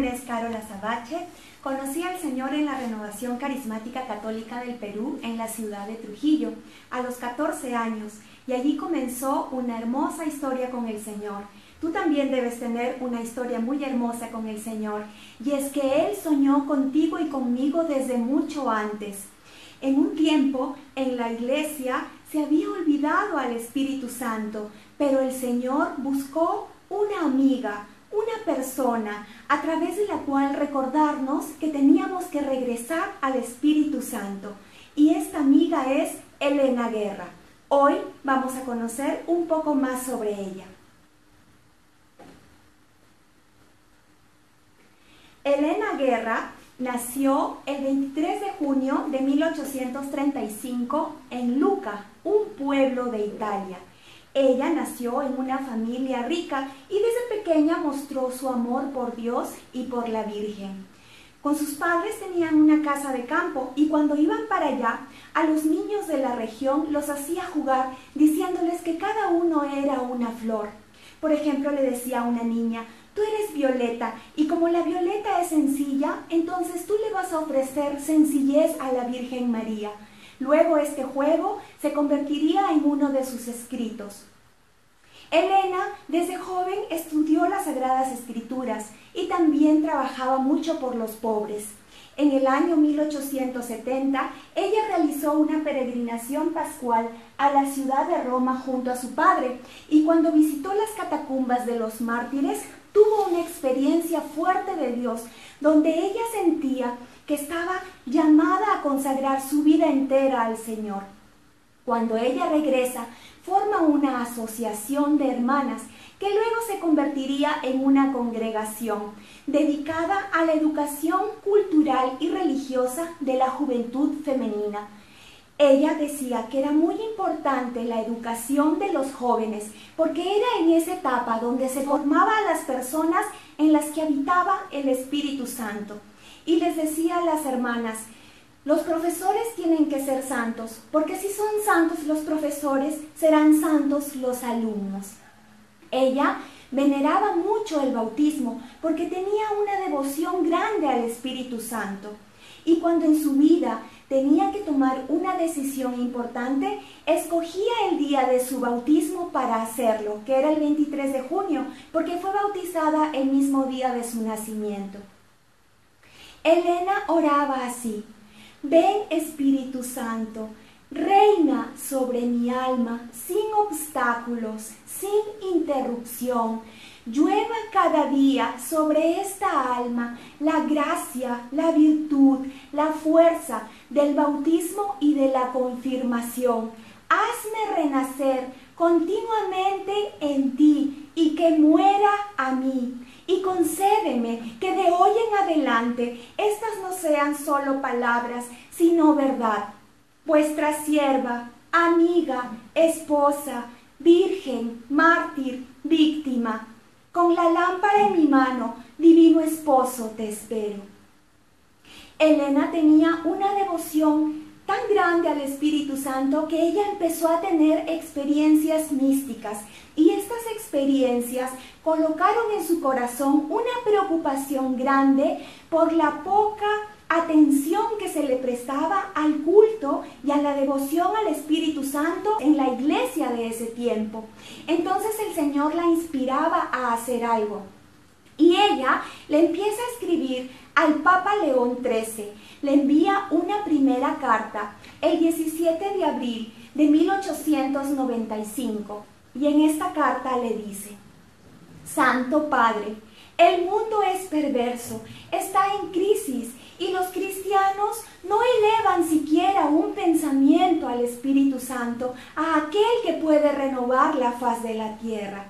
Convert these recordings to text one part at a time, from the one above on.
nombre es Carola Sabache. Conocí al Señor en la Renovación Carismática Católica del Perú en la ciudad de Trujillo a los 14 años y allí comenzó una hermosa historia con el Señor. Tú también debes tener una historia muy hermosa con el Señor y es que Él soñó contigo y conmigo desde mucho antes. En un tiempo en la iglesia se había olvidado al Espíritu Santo, pero el Señor buscó una amiga, una persona a través de la cual recordarnos que teníamos que regresar al Espíritu Santo. Y esta amiga es Elena Guerra. Hoy vamos a conocer un poco más sobre ella. Elena Guerra nació el 23 de junio de 1835 en Luca, un pueblo de Italia. Ella nació en una familia rica y desde pequeña mostró su amor por Dios y por la Virgen. Con sus padres tenían una casa de campo y cuando iban para allá, a los niños de la región los hacía jugar diciéndoles que cada uno era una flor. Por ejemplo, le decía a una niña, tú eres Violeta y como la Violeta es sencilla, entonces tú le vas a ofrecer sencillez a la Virgen María. Luego este juego se convertiría en uno de sus escritos. Elena desde joven estudió las Sagradas Escrituras y también trabajaba mucho por los pobres. En el año 1870, ella realizó una peregrinación pascual a la ciudad de Roma junto a su padre y cuando visitó las catacumbas de los mártires, tuvo una experiencia fuerte de Dios, donde ella sentía estaba llamada a consagrar su vida entera al Señor. Cuando ella regresa, forma una asociación de hermanas que luego se convertiría en una congregación dedicada a la educación cultural y religiosa de la juventud femenina. Ella decía que era muy importante la educación de los jóvenes porque era en esa etapa donde se formaba a las personas en las que habitaba el Espíritu Santo y les decía a las hermanas, los profesores tienen que ser santos, porque si son santos los profesores, serán santos los alumnos. Ella veneraba mucho el bautismo porque tenía una devoción grande al Espíritu Santo. Y cuando en su vida tenía que tomar una decisión importante, escogía el día de su bautismo para hacerlo, que era el 23 de junio, porque fue bautizada el mismo día de su nacimiento. Elena oraba así, ven Espíritu Santo, reina sobre mi alma sin obstáculos, sin interrupción. Llueva cada día sobre esta alma la gracia, la virtud, la fuerza del bautismo y de la confirmación. Hazme renacer continuamente en ti y que muera a mí y concédeme que de hoy en adelante estas no sean solo palabras, sino verdad. Vuestra sierva, amiga, esposa, virgen, mártir, víctima, con la lámpara en mi mano, divino esposo, te espero. Elena tenía una devoción tan grande al Espíritu Santo que ella empezó a tener experiencias místicas y estas experiencias colocaron en su corazón una preocupación grande por la poca atención que se le prestaba al culto y a la devoción al Espíritu Santo en la iglesia de ese tiempo. Entonces el Señor la inspiraba a hacer algo. Y ella le empieza a escribir al Papa León XIII. Le envía una primera carta el 17 de abril de 1895 y en esta carta le dice, Santo Padre, el mundo es perverso, está en crisis y los cristianos no elevan siquiera un pensamiento al Espíritu Santo, a aquel que puede renovar la faz de la tierra.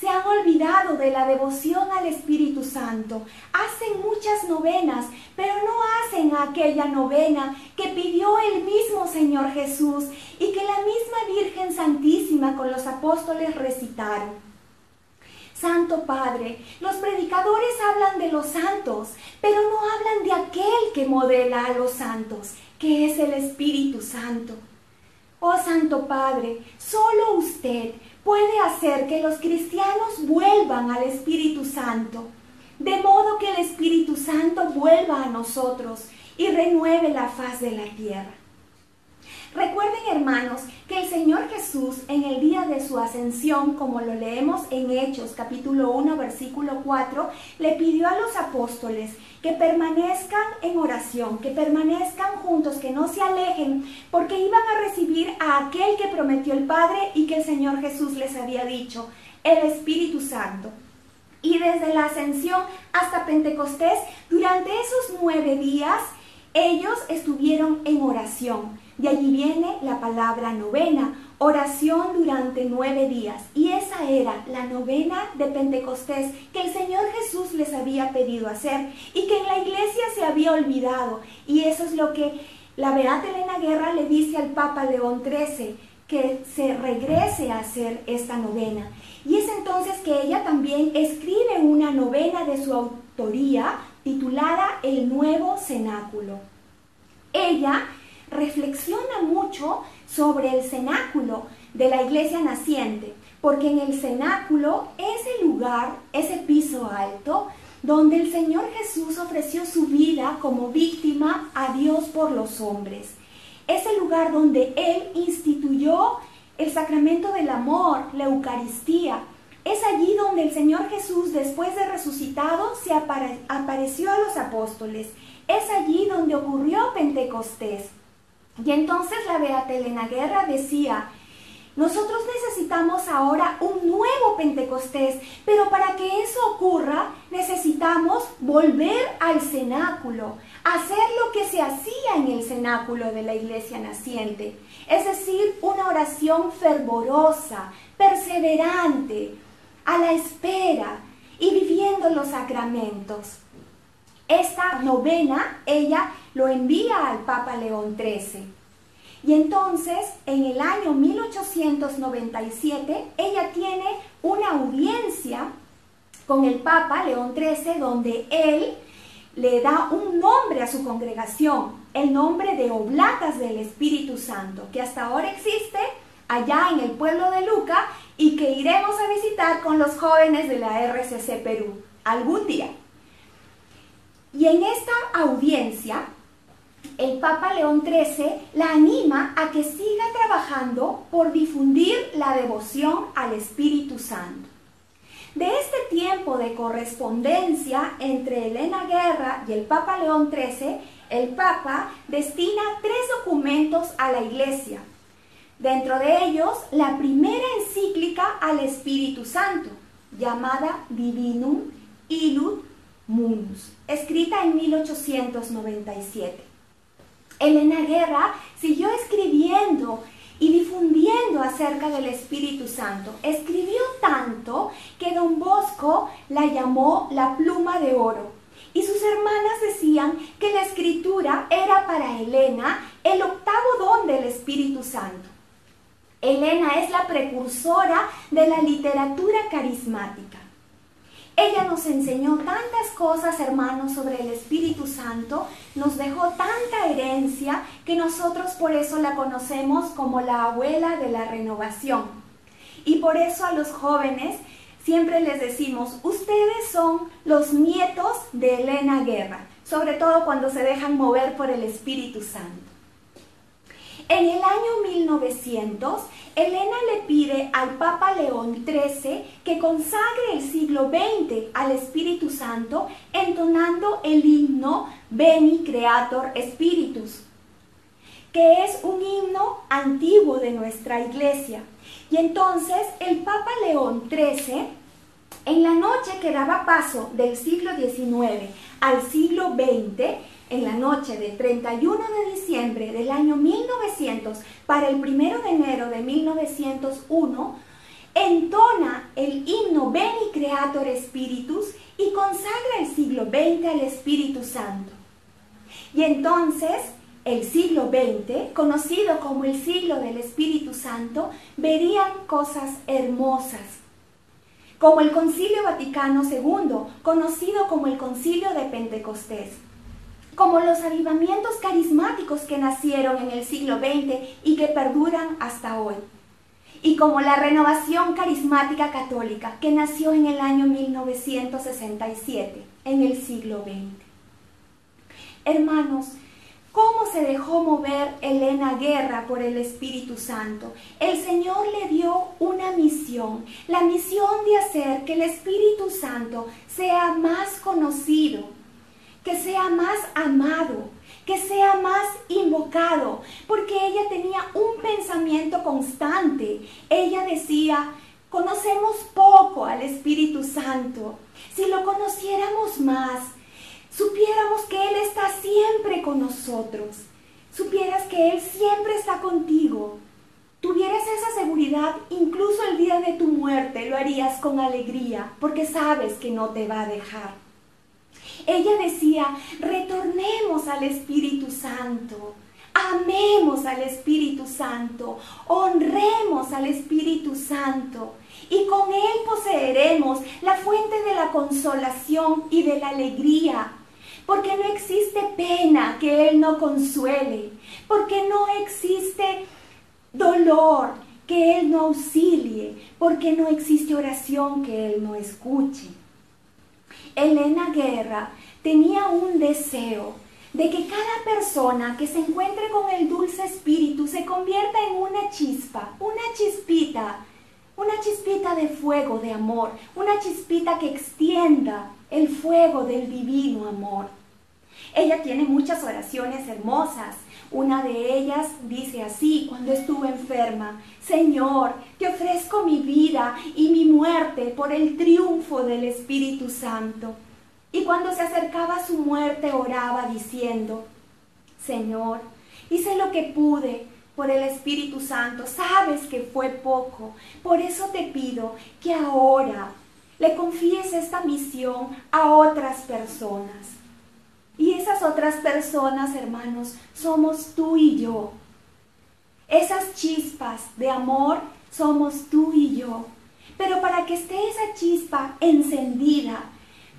Se han olvidado de la devoción al Espíritu Santo. Hacen muchas novenas, pero no hacen aquella novena que pidió el mismo Señor Jesús y que la misma Virgen Santísima con los apóstoles recitaron. Santo Padre, los predicadores hablan de los santos, pero no hablan de aquel que modela a los santos, que es el Espíritu Santo. Oh Santo Padre, solo usted puede hacer que los cristianos vuelvan al Espíritu Santo, de modo que el Espíritu Santo vuelva a nosotros y renueve la faz de la tierra. Recuerden, hermanos, que el Señor Jesús en el día de su ascensión, como lo leemos en Hechos capítulo 1 versículo 4, le pidió a los apóstoles que permanezcan en oración, que permanezcan juntos, que no se alejen, porque iban a recibir a aquel que prometió el Padre y que el Señor Jesús les había dicho, el Espíritu Santo. Y desde la ascensión hasta Pentecostés, durante esos nueve días, ellos estuvieron en oración. De allí viene la palabra novena, oración durante nueve días. Y esa era la novena de Pentecostés que el Señor Jesús les había pedido hacer y que en la iglesia se había olvidado. Y eso es lo que la Beata Elena Guerra le dice al Papa León XIII, que se regrese a hacer esta novena. Y es entonces que ella también escribe una novena de su autoría titulada El Nuevo Cenáculo. Ella reflexiona mucho sobre el cenáculo de la iglesia naciente, porque en el cenáculo es el lugar, ese piso alto, donde el Señor Jesús ofreció su vida como víctima a Dios por los hombres. Es el lugar donde Él instituyó el sacramento del amor, la Eucaristía. Es allí donde el Señor Jesús, después de resucitado, se apareció a los apóstoles. Es allí donde ocurrió Pentecostés. Y entonces la Beata Elena Guerra decía, nosotros necesitamos ahora un nuevo Pentecostés, pero para que eso ocurra necesitamos volver al cenáculo, hacer lo que se hacía en el cenáculo de la iglesia naciente, es decir, una oración fervorosa, perseverante, a la espera y viviendo los sacramentos. Esta novena ella lo envía al Papa León XIII. Y entonces, en el año 1897, ella tiene una audiencia con el Papa León XIII, donde él le da un nombre a su congregación, el nombre de Oblatas del Espíritu Santo, que hasta ahora existe allá en el pueblo de Luca y que iremos a visitar con los jóvenes de la RCC Perú algún día. Y en esta audiencia, el Papa León XIII la anima a que siga trabajando por difundir la devoción al Espíritu Santo. De este tiempo de correspondencia entre Elena Guerra y el Papa León XIII, el Papa destina tres documentos a la Iglesia. Dentro de ellos, la primera encíclica al Espíritu Santo, llamada Divinum Illud Munus, escrita en 1897. Elena Guerra siguió escribiendo y difundiendo acerca del Espíritu Santo. Escribió tanto que don Bosco la llamó la pluma de oro. Y sus hermanas decían que la escritura era para Elena el octavo don del Espíritu Santo. Elena es la precursora de la literatura carismática. Ella nos enseñó tantas cosas, hermanos, sobre el Espíritu Santo, nos dejó tanta herencia que nosotros por eso la conocemos como la abuela de la renovación. Y por eso a los jóvenes siempre les decimos, ustedes son los nietos de Elena Guerra, sobre todo cuando se dejan mover por el Espíritu Santo. En el año 1900, Elena le pide al Papa León XIII que consagre el siglo XX al Espíritu Santo entonando el himno Beni Creator Spiritus, que es un himno antiguo de nuestra iglesia. Y entonces el Papa León XIII En la noche que daba paso del siglo XIX al siglo XX, en la noche del 31 de diciembre del año 1900 para el 1 de enero de 1901, entona el himno Beni Creator Spiritus y consagra el siglo XX al Espíritu Santo. Y entonces el siglo XX, conocido como el siglo del Espíritu Santo, verían cosas hermosas, como el Concilio Vaticano II, conocido como el Concilio de Pentecostés, como los avivamientos carismáticos que nacieron en el siglo XX y que perduran hasta hoy, y como la renovación carismática católica que nació en el año 1967, en el siglo XX. Hermanos, ¿Cómo se dejó mover Elena Guerra por el Espíritu Santo? El Señor le dio una misión, la misión de hacer que el Espíritu Santo sea más conocido, que sea más amado, que sea más invocado, porque ella tenía un pensamiento constante. Ella decía, conocemos poco al Espíritu Santo. Si lo conociéramos más, supiéramos que Él está siempre con nosotros, supieras que Él siempre está contigo, tuvieras esa seguridad, incluso el día de tu muerte lo harías con alegría, porque sabes que no te va a dejar. Ella decía, retornemos al Espíritu Santo, amemos al Espíritu Santo, honremos al Espíritu Santo. Y con Él poseeremos la fuente de la consolación y de la alegría. Porque no existe pena que Él no consuele, porque no existe dolor que Él no auxilie, porque no existe oración que Él no escuche. Elena Guerra tenía un deseo de que cada persona que se encuentre con el dulce espíritu se convierta en una chispa, una chispita, una chispita de fuego, de amor, una chispita que extienda el fuego del divino amor. Ella tiene muchas oraciones hermosas. Una de ellas dice así, cuando estuvo enferma, Señor, te ofrezco mi vida y mi muerte por el triunfo del Espíritu Santo. Y cuando se acercaba a su muerte oraba diciendo, Señor, hice lo que pude por el Espíritu Santo, sabes que fue poco, por eso te pido que ahora le confíes esta misión a otras personas. Y esas otras personas, hermanos, somos tú y yo. Esas chispas de amor somos tú y yo. Pero para que esté esa chispa encendida,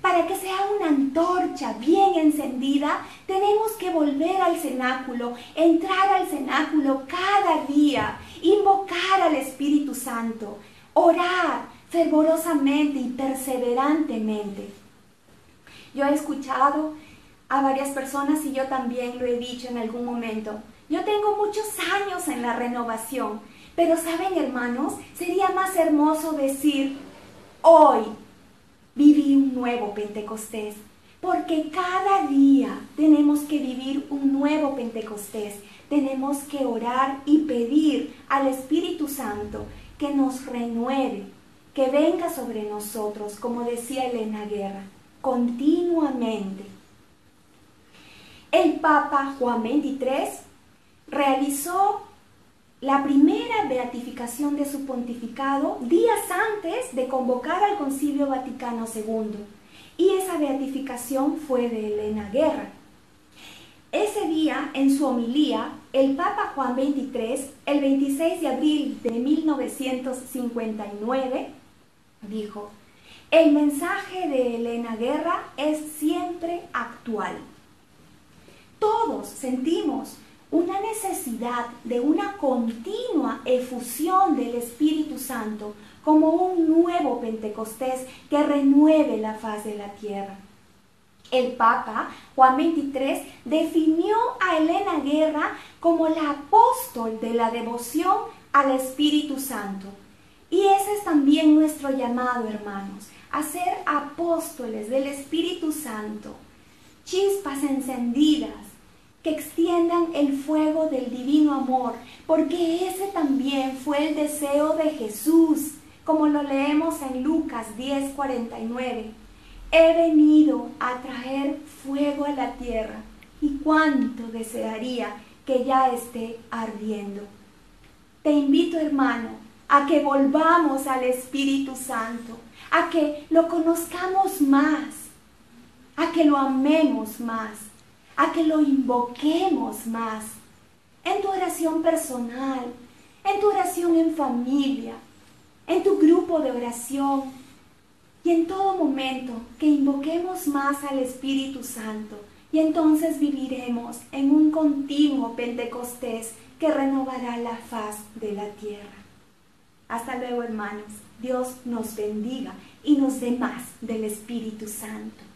para que sea una antorcha bien encendida, tenemos que volver al cenáculo, entrar al cenáculo cada día, invocar al Espíritu Santo, orar fervorosamente y perseverantemente. Yo he escuchado a varias personas y yo también lo he dicho en algún momento. Yo tengo muchos años en la renovación, pero saben hermanos, sería más hermoso decir, hoy viví un nuevo Pentecostés, porque cada día tenemos que vivir un nuevo Pentecostés, tenemos que orar y pedir al Espíritu Santo que nos renueve, que venga sobre nosotros, como decía Elena Guerra, continuamente. El Papa Juan XXIII realizó la primera beatificación de su pontificado días antes de convocar al Concilio Vaticano II. Y esa beatificación fue de Elena Guerra. Ese día, en su homilía, el Papa Juan XXIII, el 26 de abril de 1959, dijo, el mensaje de Elena Guerra es siempre actual todos sentimos una necesidad de una continua efusión del Espíritu Santo como un nuevo Pentecostés que renueve la faz de la tierra. El Papa Juan XXIII definió a Elena Guerra como la apóstol de la devoción al Espíritu Santo. Y ese es también nuestro llamado, hermanos, a ser apóstoles del Espíritu Santo, chispas encendidas que extiendan el fuego del divino amor, porque ese también fue el deseo de Jesús, como lo leemos en Lucas 10:49. He venido a traer fuego a la tierra y cuánto desearía que ya esté ardiendo. Te invito, hermano, a que volvamos al Espíritu Santo, a que lo conozcamos más, a que lo amemos más, a que lo invoquemos más, en tu oración personal, en tu oración en familia, en tu grupo de oración y en todo momento que invoquemos más al Espíritu Santo y entonces viviremos en un continuo Pentecostés que renovará la faz de la tierra. Hasta luego, hermanos. Dios nos bendiga y nos dé más del Espíritu Santo.